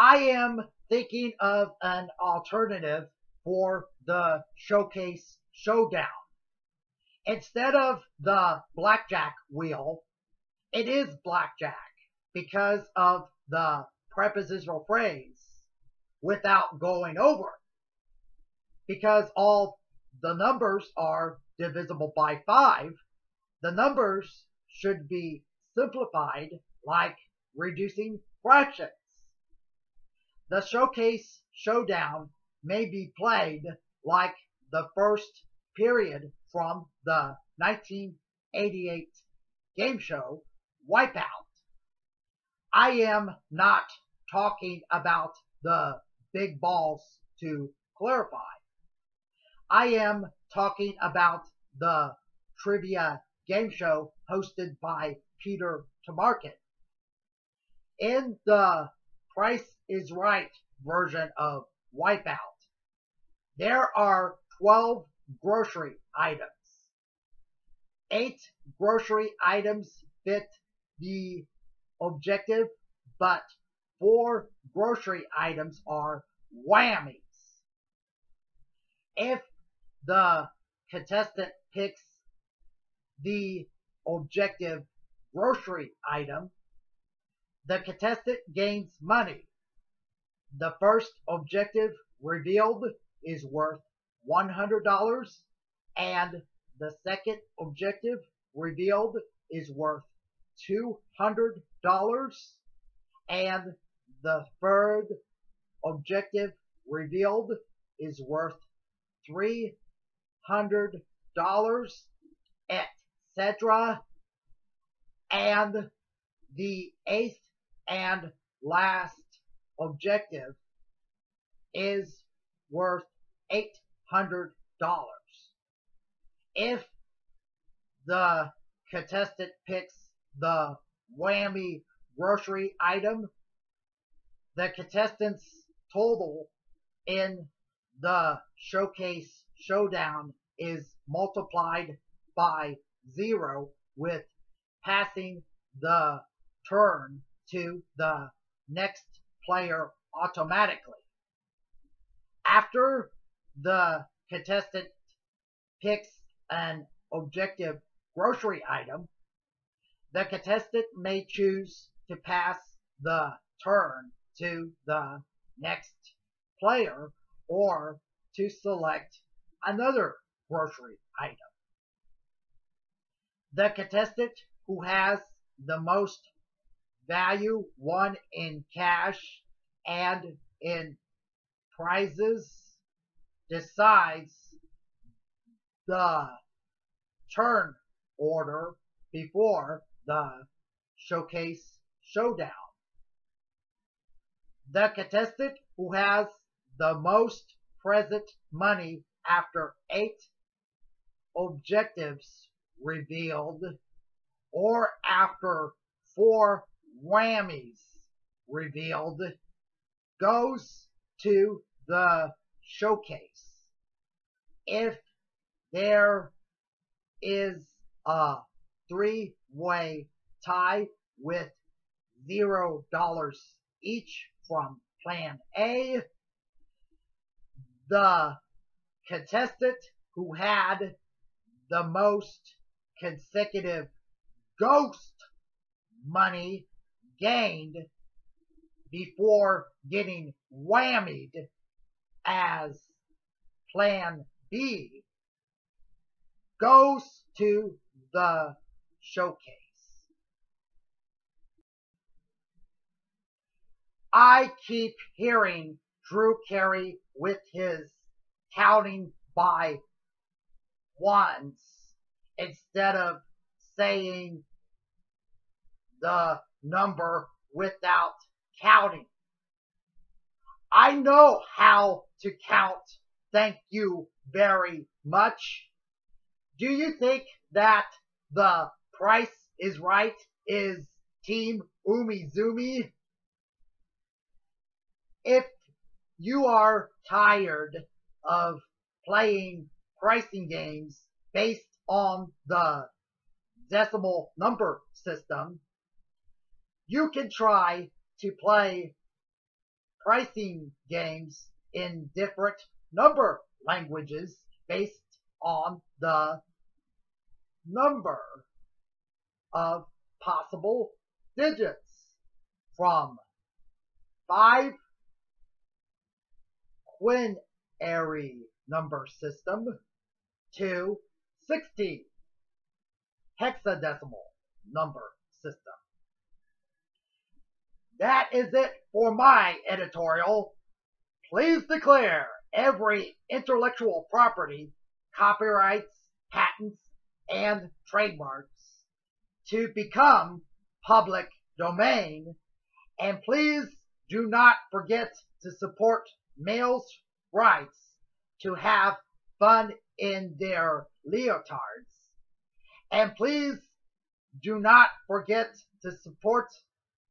I am thinking of an alternative for the showcase showdown. Instead of the blackjack wheel, it is blackjack because of the prepositional phrase without going over. Because all the numbers are divisible by 5, the numbers should be simplified like reducing fractions. The showcase showdown may be played like the first period from the 1988 game show Wipeout. I am not talking about the big balls to clarify. I am talking about the trivia game show hosted by Peter Tomarken. In the Price is Right version of Wipeout, there are 12 grocery items. Eight grocery items fit the objective, but four grocery items are whammies. If the contestant picks the objective grocery item, the contestant gains money. The first objective revealed is worth $100 and the second objective revealed is worth $200 and the third objective revealed is worth $300, etc. And the eighth and last objective is worth $800. If the contestant picks the whammy grocery item, the contestant's total in the showcase showdown is multiplied by zero with passing the turn to the next player automatically. After the contestant picks an objective grocery item, the contestant may choose to pass the turn to the next player or to select another grocery item. The contestant who has the most value won in cash and in prizes decides the turn order before the showcase showdown. The contestant who has the most present money after eight objectives revealed or after four whammies revealed goes to the showcase. If there is a three-way tie with zero dollars each from plan A, the contestant who had the most consecutive ghost money gained before getting whammied as plan B goes to the showcase. I keep hearing Drew Carey with his counting by ones instead of saying the number without counting. I know how to count. Thank you very much. Do you think that the price is right is Team Umizoomi? If you are tired of playing pricing games based on the decimal number system, you can try to play pricing games in different number languages based on the number of possible digits from 5 quinary number system to 60 hexadecimal number system. That is it for my editorial. Please declare every intellectual property, copyrights, patents, and trademarks to become public domain. And please do not forget to support males' rights to have fun in their leotards. And please do not forget to support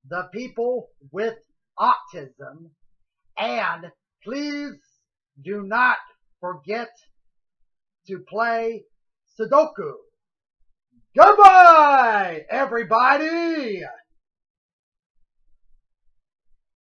the people with autism. And please do not forget to play Sudoku. Goodbye, everybody!